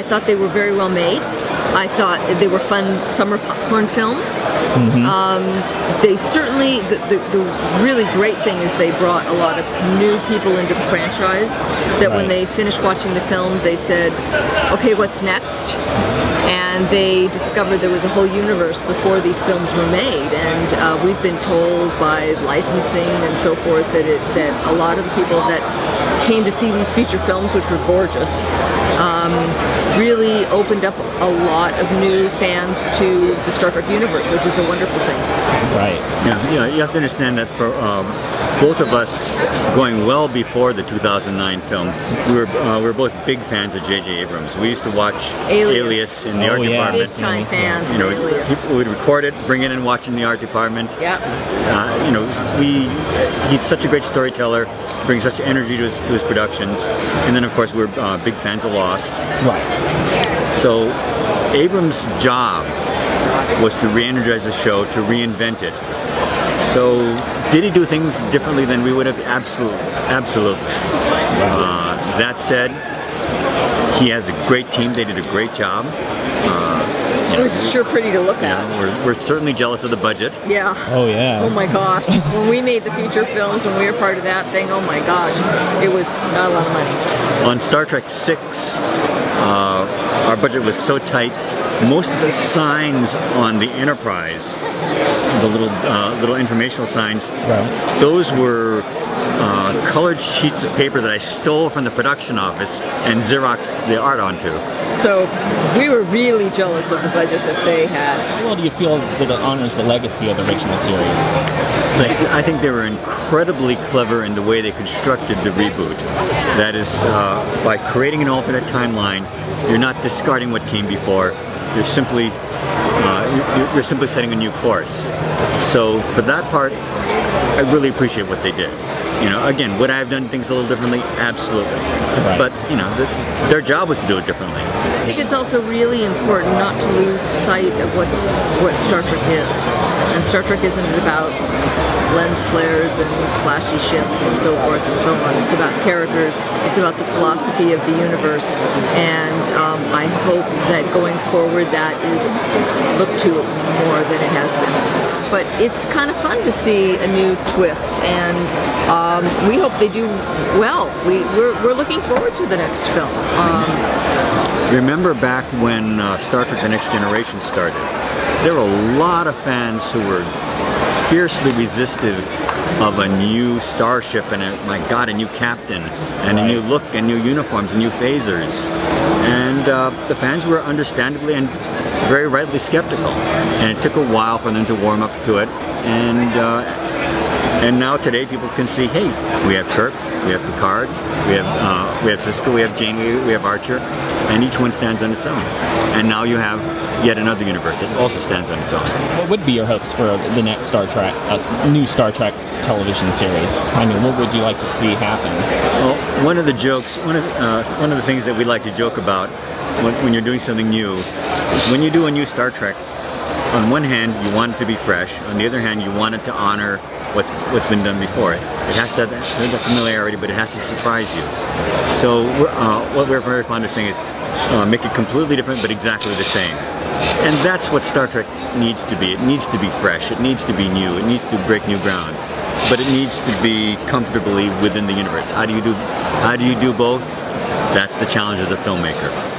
I thought they were very well made. I thought they were fun summer popcorn films. Mm-hmm. Um, they certainly, the, the, the really great thing is they brought a lot of new people into the franchise that when they finished watching the film, they said, okay, what's next? And they discovered there was a whole universe before these films were made. And uh, we've been told by licensing and so forth that, it, that a lot of the people that came to see these feature films, which were gorgeous, um, really opened up a lot of new fans to the Star Trek universe, which is a wonderful thing. Right. Yeah, you, know, you have to understand that for um, both of us, going well before the 2009 film, we were uh, we were both big fans of J.J. Abrams. We used to watch Alias. in the Oh, art yeah. department. Big time fans You know, of Alias. people would record it, bring it in, and watch in the art department. Yeah. Uh, you know, we he's such a great storyteller, brings such energy to his, to his productions, and then of course we're uh, big fans of Lost. Right. So Abrams' job was to re-energize the show, to reinvent it. So did he do things differently than we would have? Absolutely, absolutely. Uh, that said, he has a great team. They did a great job. Uh, It was sure pretty to look at. yeah, we're, we're certainly jealous of the budget. Yeah. Oh yeah. Oh my gosh. when we made the feature films, when we were part of that thing, oh my gosh, it was not a lot of money. On Star Trek 6, uh, our budget was so tight, most of the signs on the Enterprise, the little uh, little informational signs, Right. those were uh, colored sheets of paper that I stole from the production office and Xerox the art onto. So we were really jealous of the budget that they had. How well do you feel that it honors the legacy of the original series? Like, I think they were incredibly clever in the way they constructed the reboot. That is, uh, by creating an alternate timeline, you're not discarding what came before. You're simply uh, you're, you're simply setting a new course. So for that part, I really appreciate what they did. You know, again, would I have done things a little differently? Absolutely. Right. But you know, the, their job was to do it differently. I think it's also really important not to lose sight of what's what Star Trek is. And Star Trek isn't about lens flares and flashy ships and so forth and so on. It's about characters. It's about the philosophy of the universe. And um, I hope that going forward that is looked to more than it has been. But it's kind of fun to see a new twist, and um, we hope they do well. We, we're, we're looking forward to the next film. Um, Remember back when uh, Star Trek The Next Generation started, there were a lot of fans who were fiercely resistive of a new starship and a, my god, a new captain and a new look and new uniforms and new phasers. And uh, the fans were understandably and very rightly skeptical. And it took a while for them to warm up to it. And uh, and now today people can see, hey, we have Kirk, we have Picard, we have uh, we have Sisko, we have Janeway, we have Archer, and each one stands on its own. And now you have yet another universe that also stands on its own. What would be your hopes for the next Star Trek, uh, new Star Trek television series? I mean, what would you like to see happen? Well, one of the jokes, one of uh, one of the things that we like to joke about when, when you're doing something new, when you do a new Star Trek. On one hand, you want it to be fresh. On the other hand, you want it to honor what's what's been done before. It it has to have that familiarity, but it has to surprise you. So uh, what we're very fond of saying is uh, make it completely different, but exactly the same. And that's what Star Trek needs to be. It needs to be fresh. It needs to be new. It needs to break new ground. But it needs to be comfortably within the universe. How do you do? How do you do both? That's the challenge as a filmmaker.